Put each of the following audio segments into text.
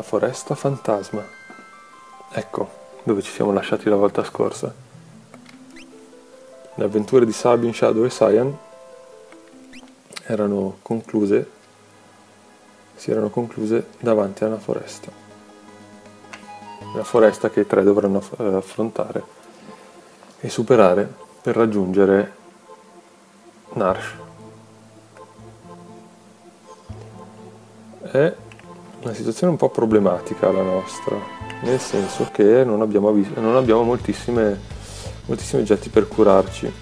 La foresta fantasma. Ecco dove ci siamo lasciati la volta scorsa. Le avventure di Sabin, Shadow e Cyan erano concluse, si erano concluse davanti a una foresta. La foresta che i tre dovranno eh, affrontare e superare per raggiungere Narsh. È una situazione un po' problematica la nostra, nel senso che non abbiamo, non abbiamo moltissime, moltissimi oggetti per curarci.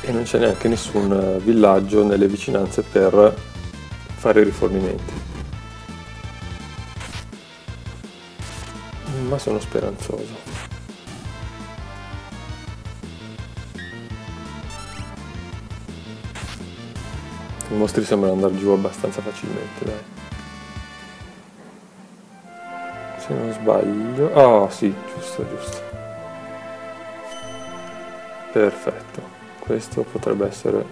E non c'è neanche nessun villaggio nelle vicinanze per fare i rifornimenti. Ma sono speranzoso. Mostri sembrano andare giù abbastanza facilmente, dai. Se non sbaglio... Ah, oh, sì, giusto, giusto. Perfetto. Questo potrebbe essere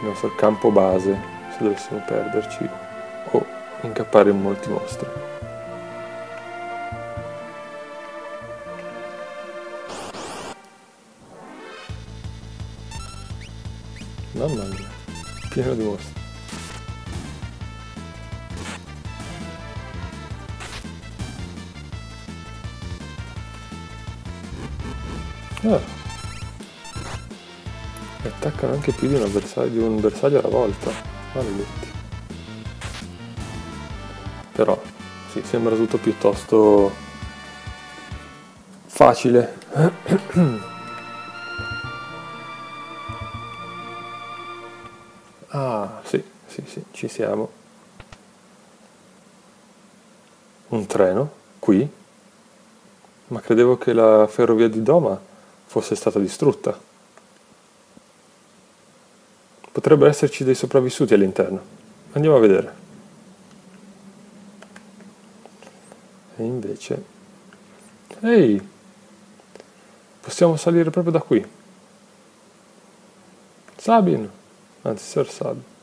il nostro campo base se dovessimo perderci o incappare in molti mostri. Pieno di mostri. Ah. E attaccano anche più di un, avversario, di un bersaglio alla volta. Maledetti. Però, sì, sembra tutto piuttosto facile. sì, sì, ci siamo. Un treno? Qui? Ma credevo che la ferrovia di Doma fosse stata distrutta. Potrebbero esserci dei sopravvissuti all'interno. Andiamo a vedere. E invece... Ehi! Possiamo salire proprio da qui. Sabin! anzi Sir Sab.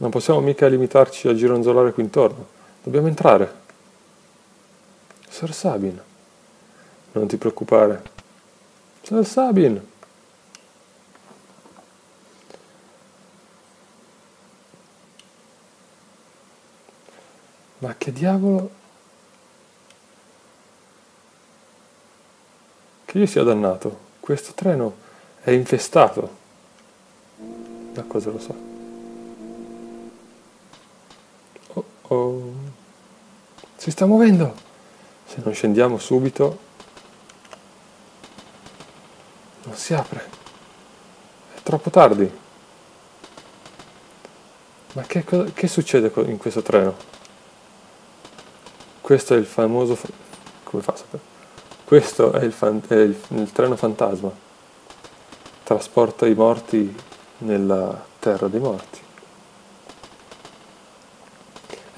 Non possiamo mica limitarci a gironzolare qui intorno, dobbiamo entrare. Sir Sabin, non ti preoccupare. Sir Sabin. Ma che diavolo? Che io sia dannato. Questo treno è infestato. Da cosa lo so? Oh. Si sta muovendo. Se non scendiamo subito, non si apre. È troppo tardi. Ma che, che succede in questo treno? Questo è il famoso... Come fa a sapere? Questo è il, fan, è il, il treno fantasma trasporta i morti nella terra dei morti.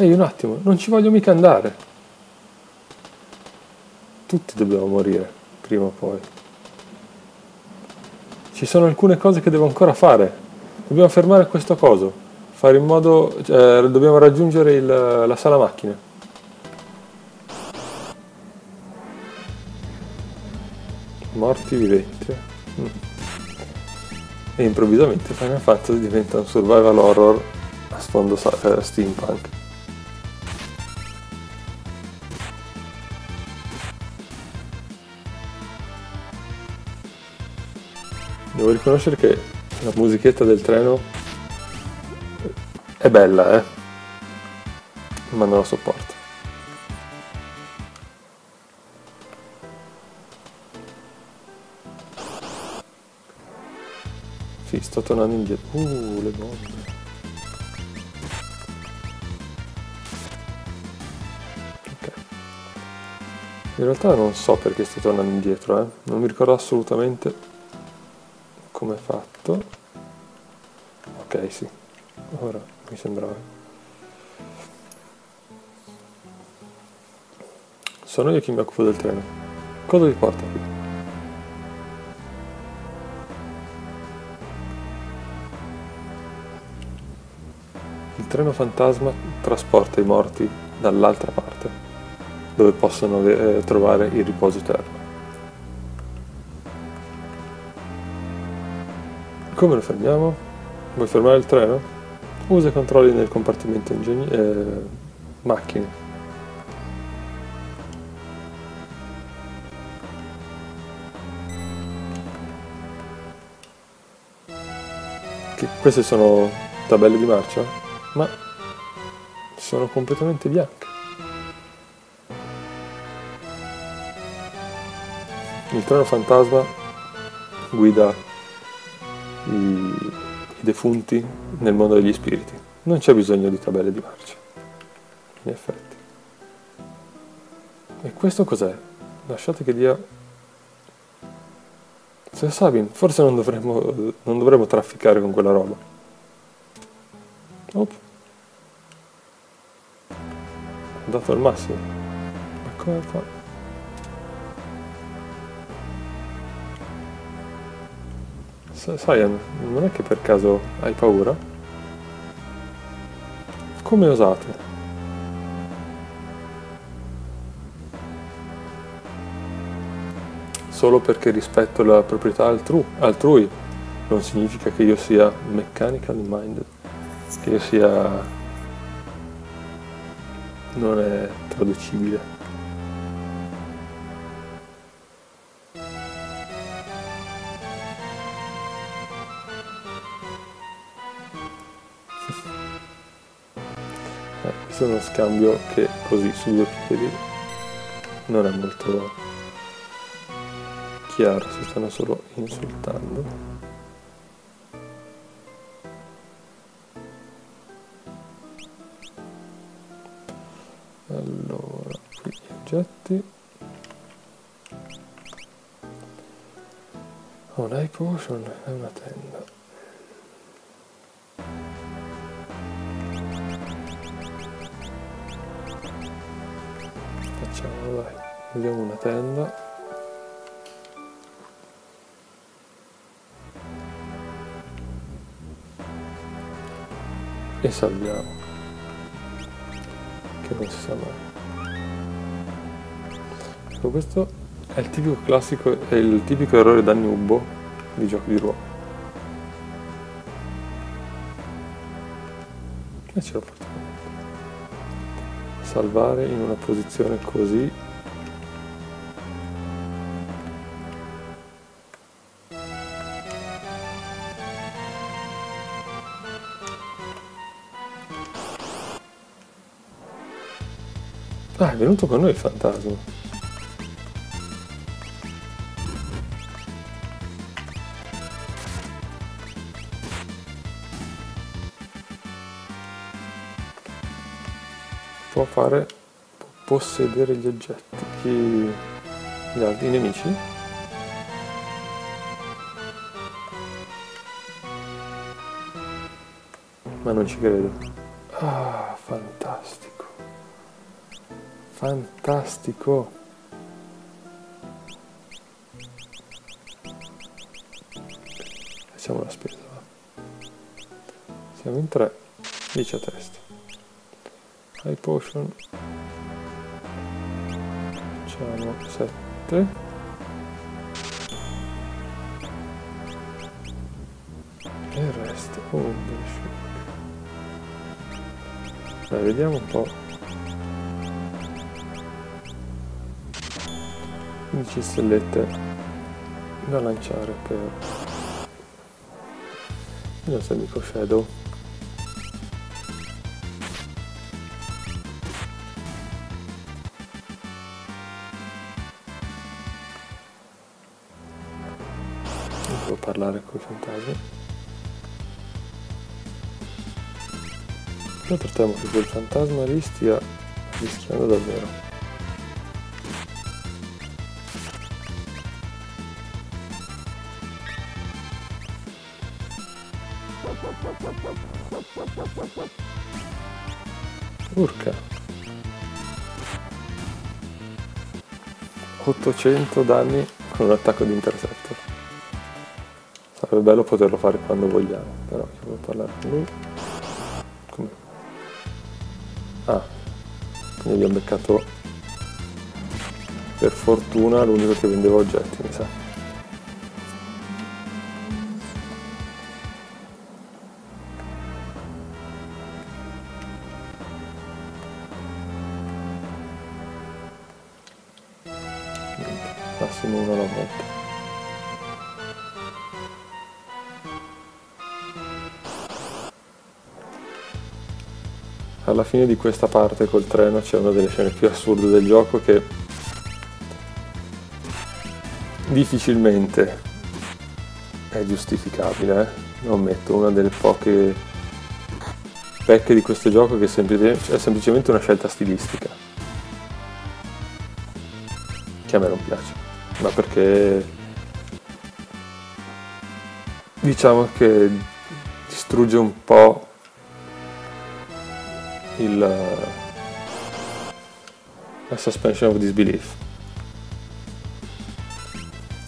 Ehi, un attimo, non ci voglio mica andare. Tutti dobbiamo morire, prima o poi. Ci sono alcune cose che devo ancora fare. Dobbiamo fermare questo coso, fare in modo... Eh, dobbiamo raggiungere il, la sala macchine. Morti viventi. Mm e improvvisamente Final Fantasy diventa un survival horror a sfondo eh, steampunk. Devo riconoscere che la musichetta del treno è bella, eh? Ma non la sopporto. Sì, sto tornando indietro. Uh, le bombe. Ok. In realtà non so perché sto tornando indietro, eh. Non mi ricordo assolutamente come fatto. Ok, sì. Ora mi sembrava. Sono io chi mi occupo del treno. Cosa vi porta qui? Il treno fantasma trasporta i morti dall'altra parte, dove possono eh, trovare il riposo eterno. Come lo fermiamo? Vuoi fermare il treno? Usa i controlli nel compartimento eh, macchine. Che queste sono tabelle di marcia, ma sono completamente bianche. Il treno fantasma guida i, defunti nel mondo degli spiriti. Non c'è bisogno di tabelle di marcia, in effetti. E questo cos'è? Lasciate che dia... Se Sabin, forse non dovremmo, non dovremmo trafficare con quella roba. Ops. Ho dato al massimo. Ma come fa? Sai, non è che per caso hai paura? Come osate? Solo perché rispetto la proprietà altru altrui non significa che io sia mechanically minded, che io sia... non è traducibile. È uno scambio che così su due piedi non è molto chiaro, si stanno solo insultando. Allora, qui gli oggetti. Un high potion è una tenda. Facciamo dai. Vediamo una tenda? E salviamo. Che non si sa mai. Ecco questo è il tipico classico è il tipico errore da nubbo di giochi di ruolo. E ce l'ho portato salvare in una posizione così Ah, è venuto con noi il fantasma. Può fare può possedere gli oggetti chi, gli altri i nemici. Ma non ci credo. Ah fantastico. Fantastico. Facciamo la spesa siamo in tre. 10 a testa high potion. Facciamo 7 e il resto oh besciuc dai vediamo un po' 15 stellette da lanciare per il nostro amico Shadow con i fantasmi noi trattiamo che quel fantasma lì stia rischiando davvero. Urca. 800 danni con un attacco di interceptor sarebbe bello poterlo fare quando vogliamo, però io voglio parlare con lui. Come? Ah, quindi abbiamo beccato per fortuna l'unico che vendeva oggetti, mi sa. Alla fine di questa parte col treno c'è una delle scene più assurde del gioco che difficilmente è giustificabile, eh? lo ammetto, una delle poche pecche di questo gioco che è semplicemente una scelta stilistica che a me non piace ma perché diciamo che distrugge un po' il, la suspension of disbelief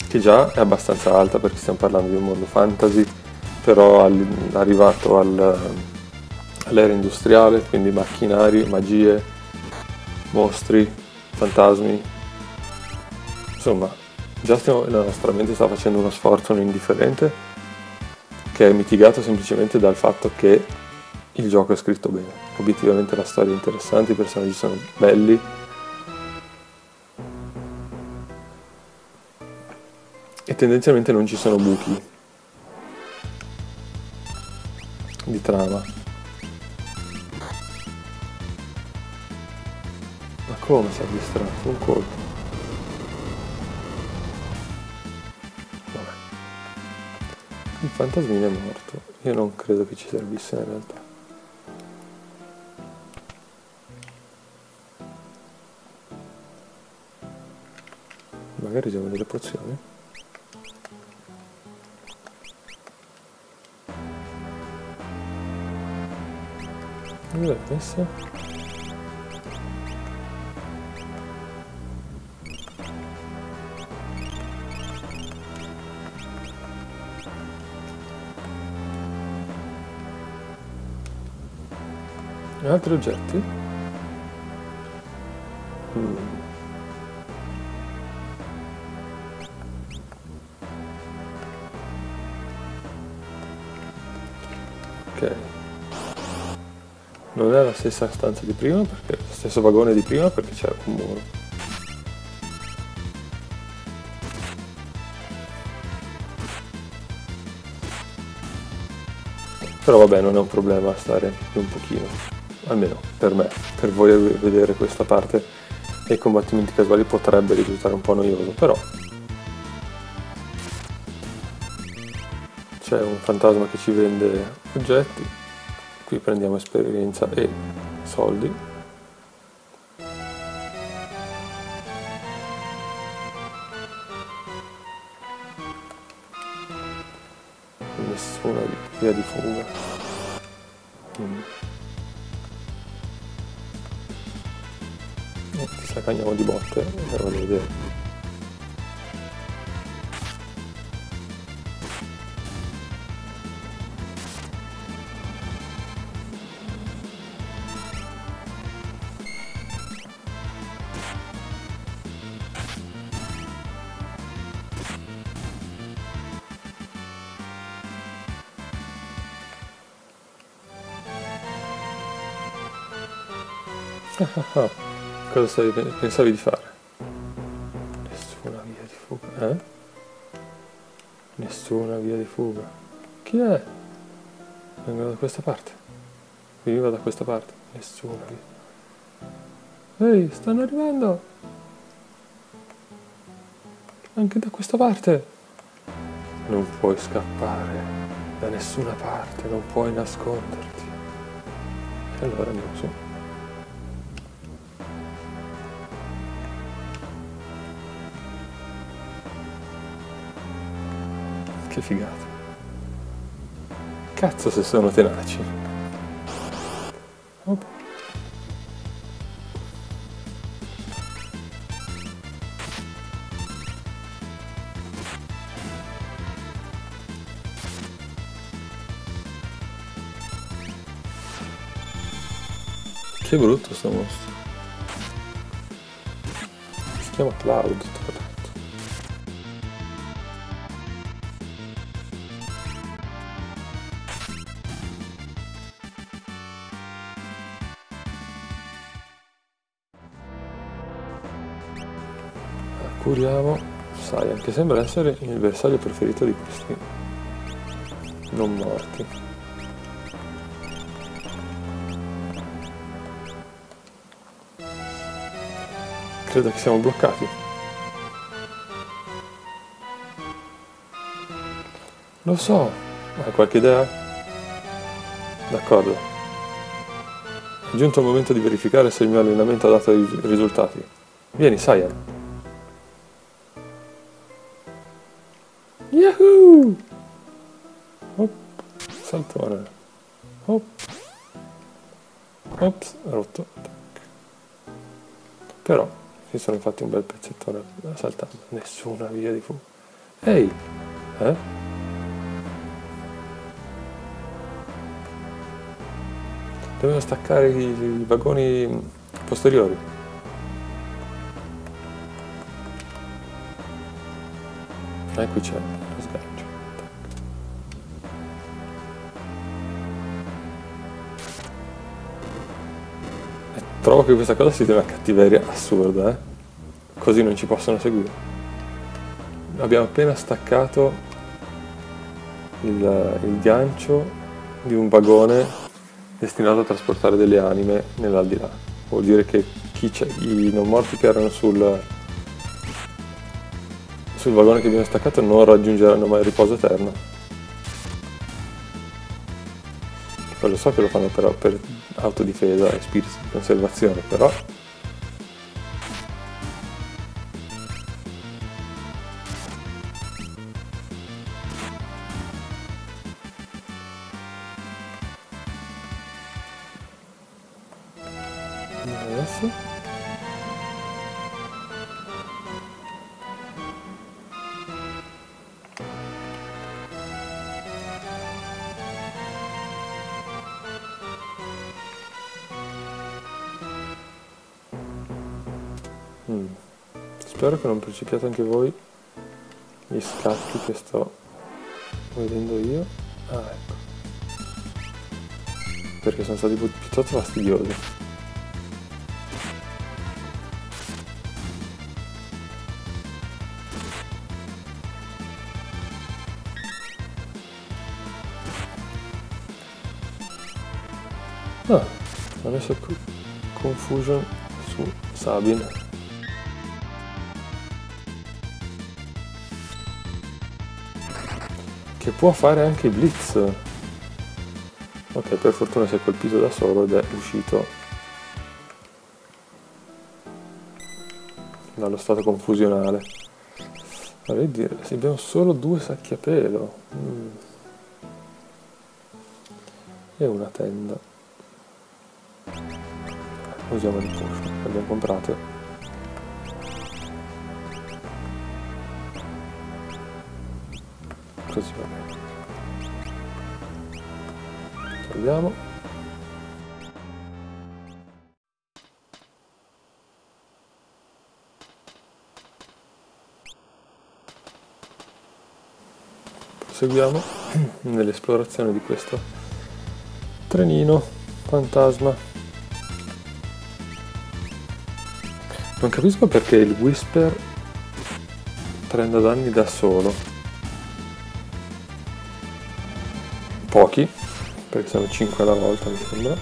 che già è abbastanza alta perché stiamo parlando di un mondo fantasy però arrivato al, all'era industriale quindi macchinari, magie, mostri, fantasmi. Insomma Già stiamo, la nostra mente sta facendo uno sforzo non indifferente che è mitigato semplicemente dal fatto che il gioco è scritto bene. Obiettivamente la storia è interessante, i personaggi sono belli. E tendenzialmente non ci sono buchi di trama. Ma come si è distratto? Un colpo. Il fantasmino è morto. Io non credo che ci servisse in realtà. Usiamo delle pozioni. Dove l'ho messa? altri oggetti? Non è la stessa stanza di prima, perché lo stesso vagone di prima perché c'è un muro. Però vabbè non è un problema stare un pochino almeno per me, per voi vedere questa parte dei combattimenti casuali potrebbe risultare un po' noioso, però c'è un fantasma che ci vende oggetti, qui prendiamo esperienza e soldi. Nessuna via di fuga. Mm. cagniamo di botte andiamo a vedere Cosa stavi, pensavi di fare? Nessuna via di fuga, eh? Nessuna via di fuga. Chi è? Vengo da questa parte. Vivo da questa parte. Nessuna via. Ehi, stanno arrivando! Anche da questa parte. Non puoi scappare da nessuna parte, non puoi nasconderti. E allora andiamo su. Che figata. Cazzo se sono tenaci. Oh. Che brutto sto mostro. Si chiama Cloud, Curiamo Saiyan, che sembra essere il bersaglio preferito di questi non morti. Credo che siamo bloccati. Lo so, hai qualche idea? D'accordo. È giunto il momento di verificare se il mio allenamento ha dato i risultati. Vieni, Saiyan. Pezzettone saltando. Nessuna via di fuoco. Ehi! Eh? Dobbiamo staccare i, i vagoni posteriori. E qui c'è lo sgancio. E trovo che questa cosa sia di una cattiveria assurda, eh? Così non ci possono seguire. Abbiamo appena staccato il, il gancio di un vagone destinato a trasportare delle anime nell'aldilà. Vuol dire che i non morti che erano sul, sul vagone che abbiamo staccato non raggiungeranno mai il riposo eterno. Poi lo so che lo fanno però per autodifesa e spirito di conservazione, però Mm. Spero che non percepiate anche voi gli scatti che sto vedendo io. Ah, ecco. Perché sono stati piuttosto fastidiosi. Ah, ho messo confusion su Sabine. Che può fare anche Blitz. Ok, per fortuna si è colpito da solo ed è uscito dallo stato confusionale. Vorrei dire, se abbiamo solo due sacchi a pelo. Mm. E una tenda. Usiamo potion, le abbiamo comprate. Così va. Togliamo. Proseguiamo nell'esplorazione di questo trenino fantasma. Non capisco perché il Whisper prenda danni da solo. Pochi, perché sono 5 alla volta mi sembra.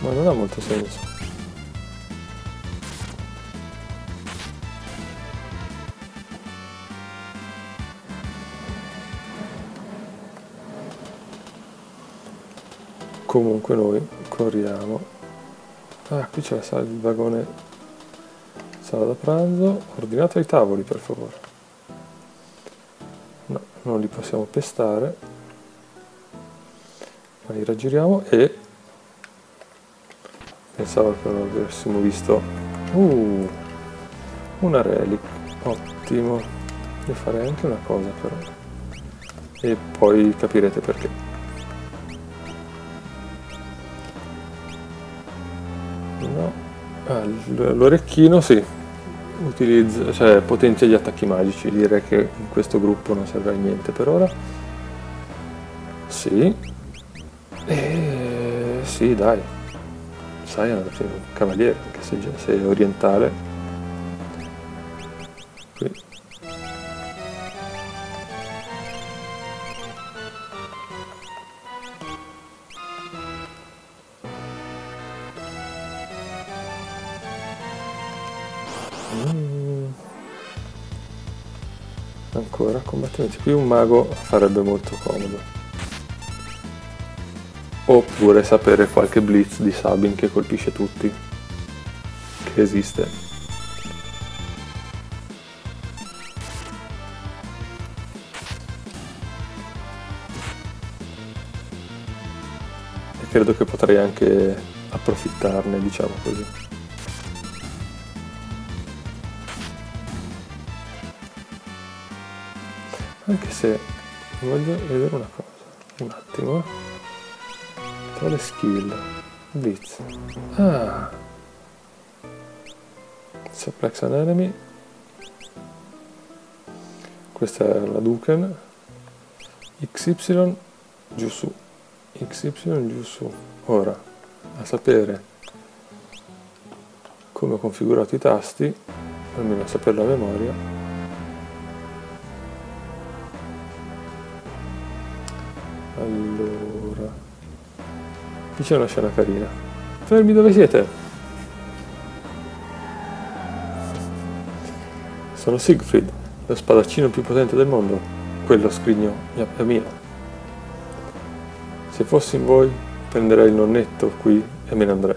Ma non ha molto senso. Comunque noi corriamo. Ah, qui c'è il vagone sala da pranzo. Ordinate i tavoli, per favore. No, non li possiamo pestare. Ma li raggiriamo e... Pensavo che non avessimo visto... Uh, una relic. Ottimo. Io farei anche una cosa però. E poi capirete perché. No. Ah, l'orecchino sì. Utilizza, cioè potenzia gli attacchi magici. Direi che in questo gruppo non serve a niente per ora. Sì. E sì, dai. Sai, fine un cavaliere, anche se è orientale. Combattimenti. Qui un mago farebbe molto comodo. Oppure sapere qualche blitz di Sabin che colpisce tutti. Che esiste. E credo che potrei anche approfittarne, diciamo così. Anche se voglio vedere una cosa. Un attimo tra le skill. Blitz. Ah. Suplex an enemy questa è la Duken. XY giù su. XY giù su. Ora a sapere come ho configurato i tasti almeno a sapere la memoria Allora. Qui c'è una scena carina. Fermi dove siete? Sono Siegfried, lo spadaccino più potente del mondo. Quello scrigno è mio. Se fossi in voi, prenderei il nonnetto qui e me ne andrei.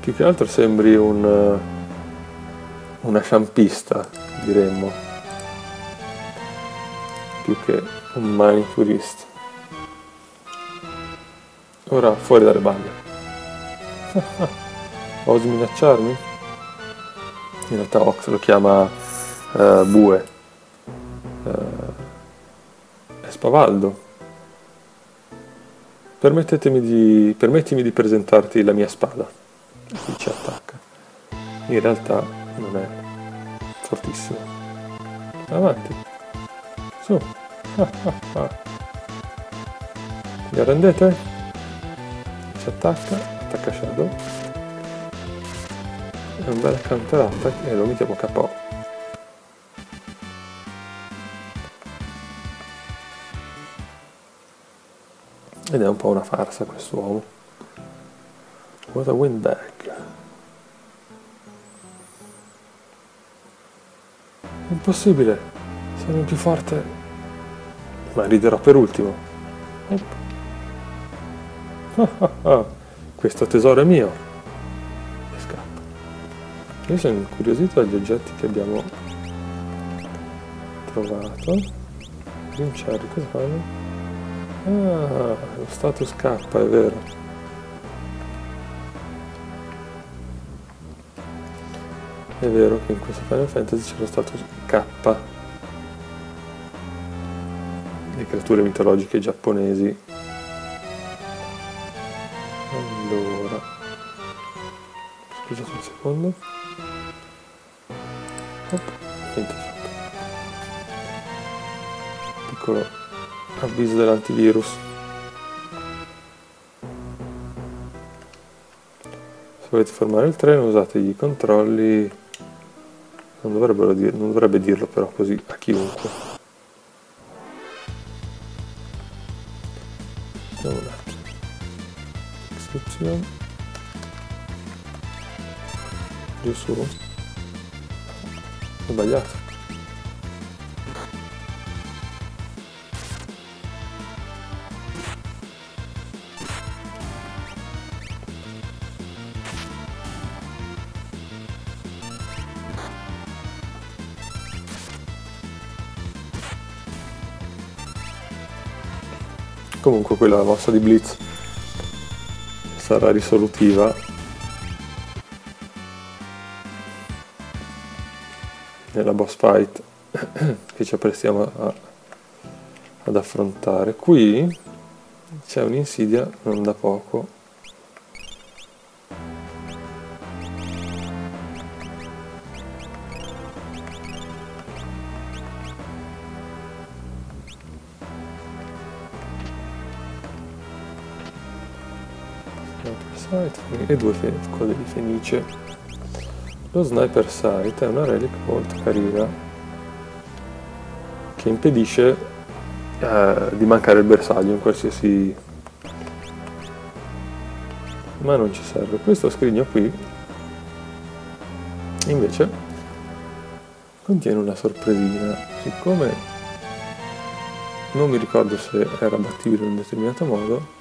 Più che altro sembri un, una sciampista, diremmo più che un manicurista. Ora fuori dalle balle. Osi minacciarmi? In realtà Ox lo chiama uh, Bue. Uh, è spavaldo. Permettetemi di, permettimi di presentarti la mia spada. Qui ci attacca. In realtà non è fortissimo. Avanti. Su. Vi arrendete? Si attacca, attacca Shadow. È un bel counter attack e lo mettiamo KO. Ed è un po' una farsa quest'uomo. What a windbag. Impossibile, sono più forte ma riderò per ultimo. Questo tesoro è mio. E scappa. Io sono incuriosito dagli oggetti che abbiamo trovato. Cherry, cosa fanno? Ah, lo status K, è vero. È vero che in questo Final Fantasy c'è lo status K creature mitologiche giapponesi. Allora, scusate un secondo. Op, niente fatto. Piccolo avviso dell'antivirus. Se volete fermare il treno usate i controlli, non, dovrebbe dirlo però così a chiunque. Su. Ho sbagliato. comunque quella mossa di blitz sarà risolutiva nella boss fight che ci apprestiamo a, ad affrontare. Qui c'è un'insidia non da poco e due cose di fenice. Lo Sniper Sight è una relic molto carina che impedisce eh, di mancare il bersaglio in qualsiasi... ma non ci serve. Questo scrigno qui invece contiene una sorpresina. Siccome non mi ricordo se era battibile in un determinato modo,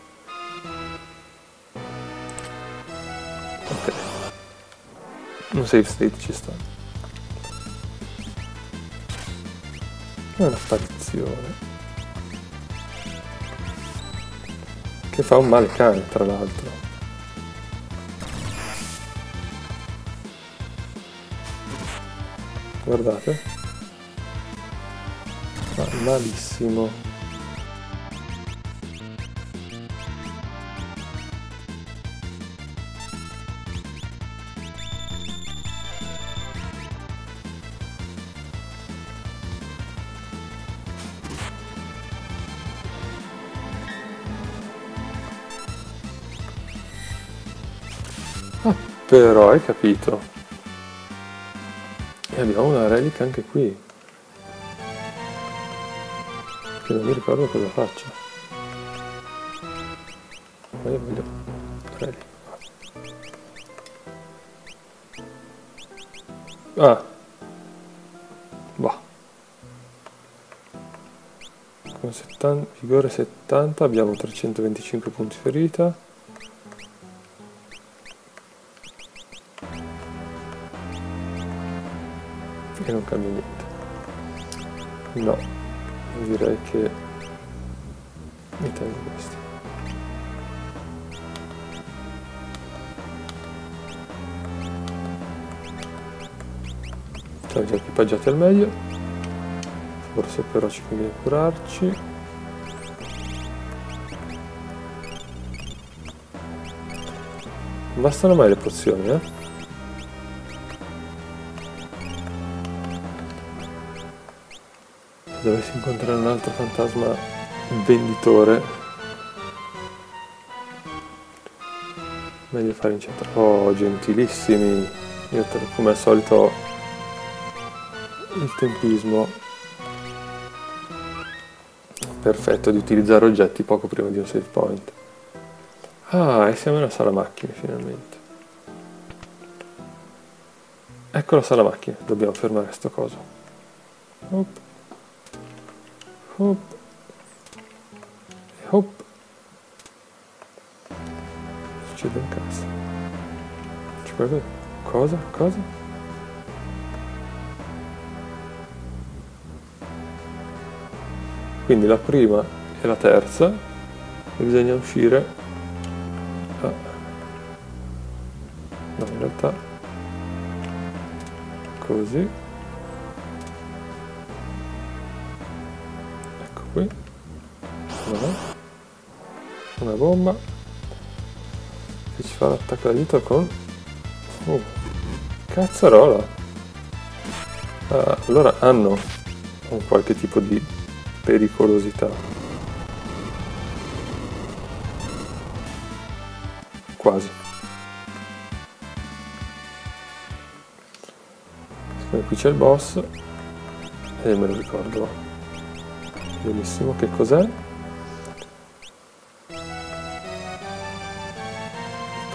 save state ci sta. Una apparizione? Che fa un male cane tra l'altro. Guardate. Fa malissimo Però hai capito. E abbiamo una relica anche qui. Che non mi ricordo cosa faccia. Ma io voglio relica. Ah. Bah. Con 70, vigore 70 abbiamo 325 punti ferita. E non cambia niente. No direi che mi tengo questo. Siamo già equipaggiati al meglio. Forse però ci conviene curarci. Bastano mai le pozioni eh dovessi incontrare un altro fantasma venditore. Meglio fare in centro. Oh gentilissimi. Io come al solito il tempismo perfetto di utilizzare oggetti poco prima di un save point. Ah e siamo nella sala macchine finalmente. Ecco la sala macchine. Dobbiamo fermare sto coso. Oop. Hop. Hop. Succede cazzo. Ci puoi vedere? Cosa? Cosa? Quindi la prima e la terza e bisogna uscire ah. no in realtà così no. una bomba. Che ci fa l'attacco d'aiuto con oh, cazzarola. Ah, allora hanno un qualche tipo di pericolosità. Quasi. Qui c'è il boss. E me lo ricordo. Benissimo che cos'è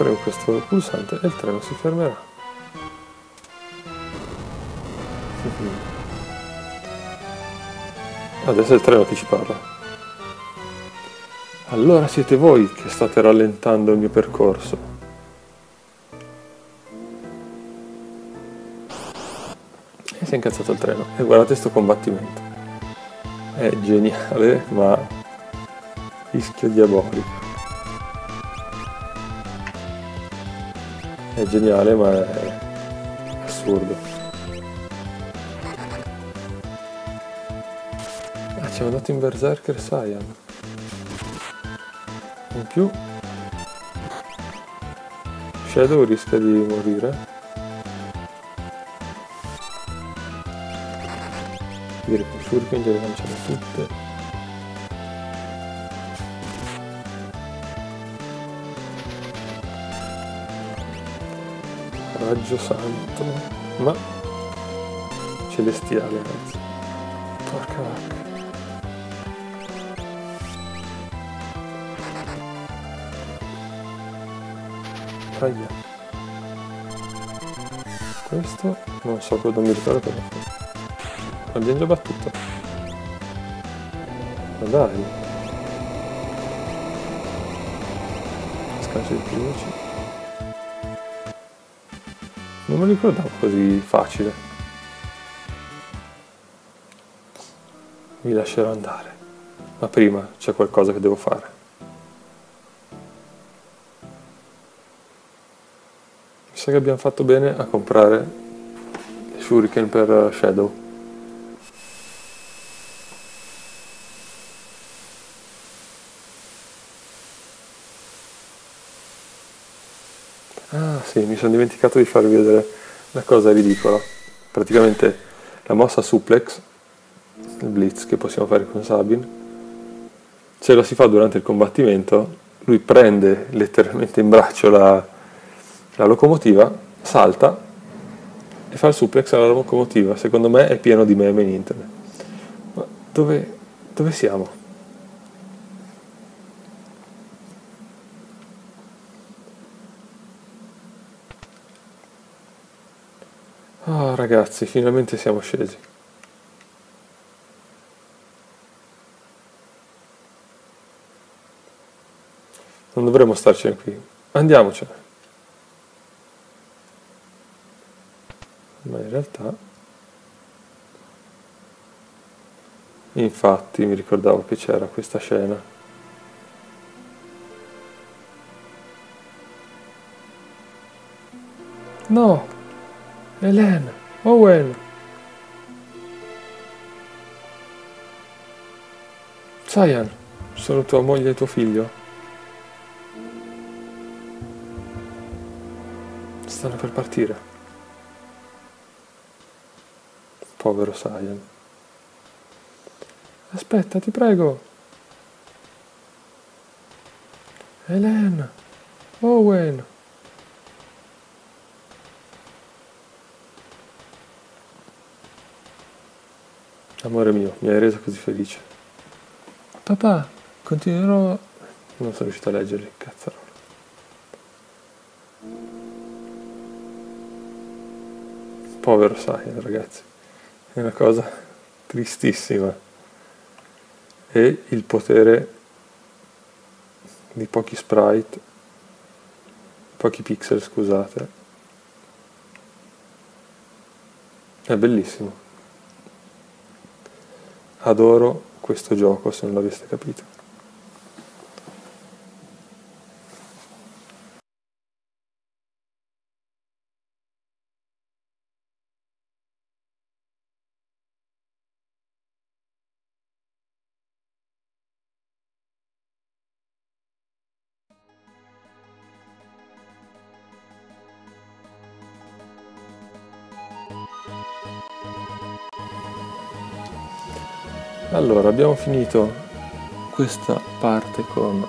premo questo pulsante e il treno si fermerà. Adesso è il treno che ci parla. Allora siete voi che state rallentando il mio percorso. E si è incazzato il treno. E guardate questo combattimento. È geniale ma rischio diabolico è geniale ma è assurdo. Ah siamo andati in Berserker Saiyan. In più. Shadow rischia di morire. Direi con Shuriken gliele lanciamo tutte. Raggio santo. Ma celestiale ragazzi. Porca vacca. Aia. Questo non so cosa mi ricordo fa. Abbiamo già battuto. Ma dai. Scanso di piuci. Non me lo ricordavo così facile. Mi lascerò andare. Ma prima c'è qualcosa che devo fare. sa che abbiamo fatto bene a comprare Shuriken per Shadow. Ah sì, mi sono dimenticato di farvi vedere una cosa ridicola. Praticamente la mossa suplex, il blitz che possiamo fare con Sabin, se lo si fa durante il combattimento, lui prende letteralmente in braccio la, la locomotiva salta e fa il suplex alla locomotiva. Secondo me è pieno di meme in internet. Ma dove, dove siamo? Oh ragazzi, finalmente siamo scesi. Non dovremmo starcene qui. Andiamocene. ma in realtà infatti mi ricordavo che c'era questa scena no Helen Owen Cyan sono tua moglie e tuo figlio stanno per partire Povero Saiyan. Aspetta, ti prego. Elena. Owen. Amore mio, mi hai reso così felice. Papà, continuerò... Non sono riuscito a leggere, cazzarola. Povero Saiyan, ragazzi è una cosa tristissima e il potere di pochi sprite pochi pixel scusate è bellissimo adoro questo gioco se non l'aveste capito abbiamo finito questa parte con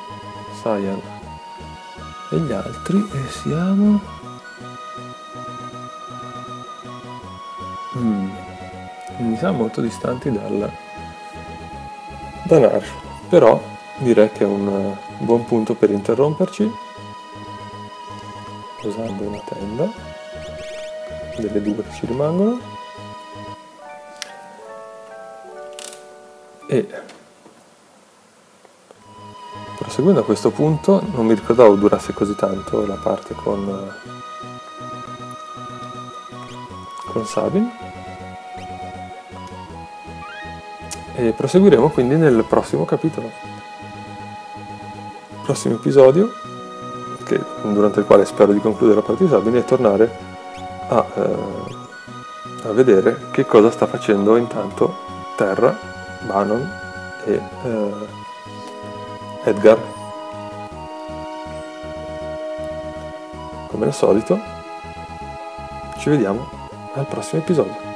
Saiyan e gli altri e siamo... Mm. Mi sa molto distanti dal... da Nash, però direi che è un buon punto per interromperci. Usando una tenda. Delle due che ci rimangono e proseguendo a questo punto non mi ricordavo durasse così tanto la parte con con Sabin. E proseguiremo quindi nel prossimo capitolo. Prossimo episodio che, durante il quale spero di concludere la parte di Sabin e tornare a, eh, a vedere che cosa sta facendo intanto Terra Bannon e eh, Edgar. Come al solito, ci vediamo al prossimo episodio.